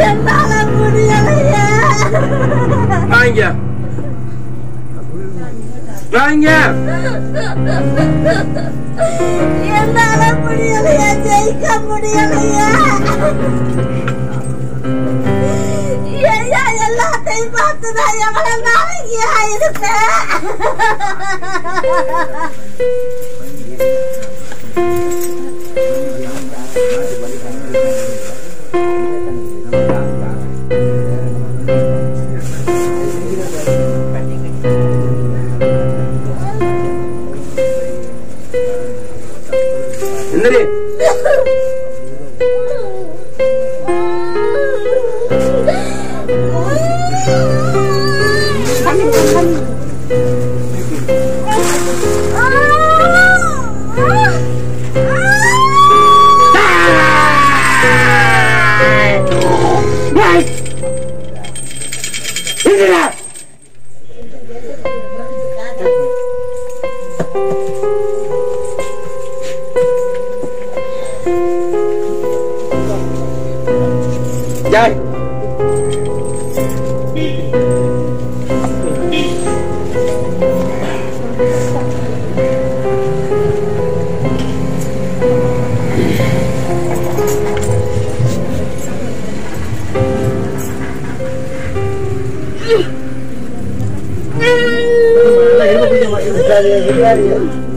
Yang malam ya. வாங்க. என்னால முடியலையா ஜெயிக்க முடியலையா. ஐயா எல்லாத்தையும் பார்த்து நான் எவ்வளவு நாளைக்கு இருப்பேன் ஜாய் சொல்ல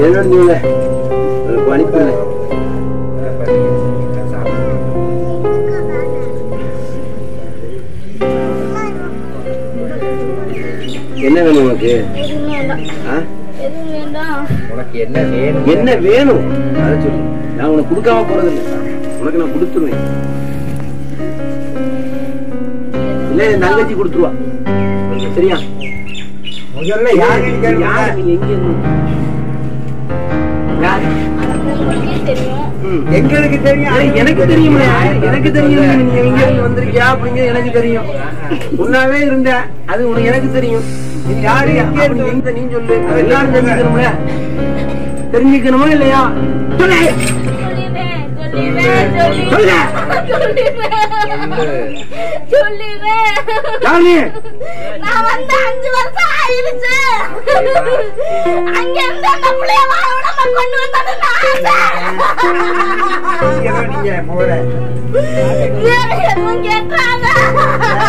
என்னோட நீங்க அனுப்பிடுங்க என்ன வேணும் உனக்கு? உனக்கு என்ன வேணும்? என்ன வேணும்? அதை சொல்லு. நான் உனக்கு கொடுக்காம போறது இல்லை உனக்கு நான் கொடுத்துருவேன். இல்ல என் தங்கச்சி கொடுத்துருவா. சரியா? முதல்ல கேளுங்க. யார்? நீங்க எங்க யார். எங்களுக்கு தெரியும். எனக்கு தெரியும் எனக்கு தெரியும். நீ எங்க இருந்து வந்திருக்கியா? அப்படிங்க எனக்கு தெரியும். உன்னாவே இருந்த அது உனக்கு எனக்கு தெரியும். நீ யாரு? எங்க நீ. சொல்லு. எல்லாரும் தெரிஞ்சுக்கணும்ல. தெரிஞ்சுக்கணுமா இல்லையா? சொல்லு. நான் வந்து அஞ்சு வருஷம் ஆயிடுச்சு. அங்க இருந்து அந்த பிள்ளைய வாழ விடாம கொண்டு வந்தது நான். நீங்க முதல்ல. வேற எதுவும் கேட்டாங்க.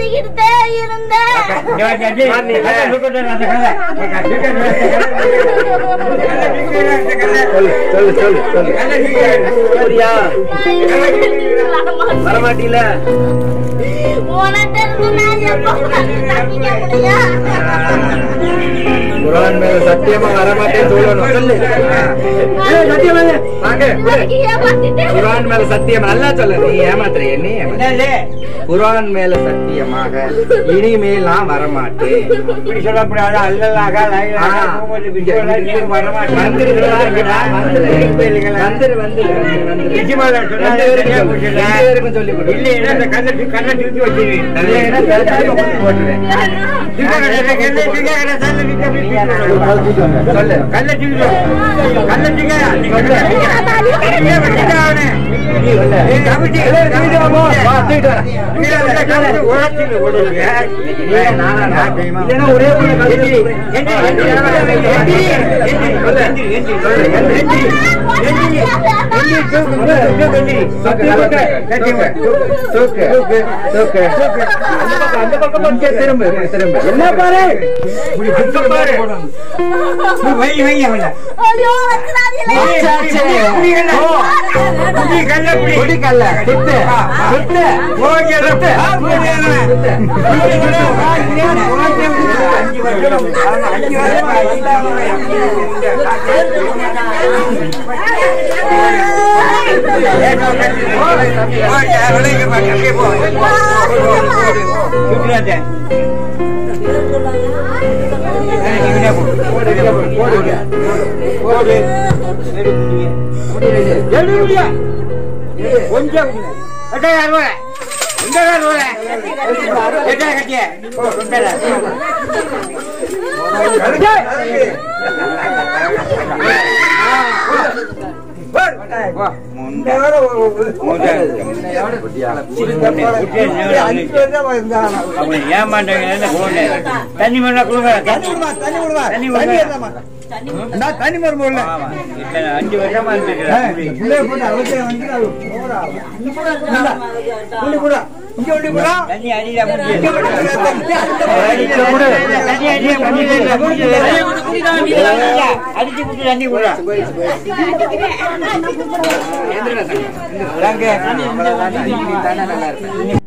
ஏமாத்திக்கிட்டே இருந்தேன் வரமாட்டீல சத்தியமா வரமாட்டேன்னு சொல்லணும். சொல்லு. ஏய், சத்தியமா குரான் மேல சத்தியம் நல்லா சொல்லு. நீ ஏமாத்துற என்ன? குரான் மேல சத்தியமாக இனிமேல் நான் வரமாட்டேன். சொல்லக்கூடாது. அல்லலாக சொல்லு. போச்சுல்ல? ரெண்டு ஒரே திரும்பு, திரும்பு. என்ன பாரு பாரு. நீ வை, வை அவனை. ஐயோ வச்சிடாதீங்களே. அச்சாச்சே. புடி கண்ணை. ஓ. புடி கண்ணை, புடி. குடி கல்ல, சுத்து, சுத்து. ஓகே, சுத்து. ஆ, புடி அஞ்சு வருஷம். கொஞ்சம் தண்ணி மரம் அஞ்சு வருஷமா தண்ணி அடியில அடிச்சு தண்ணி கூட நல்லா இருப்பேன்.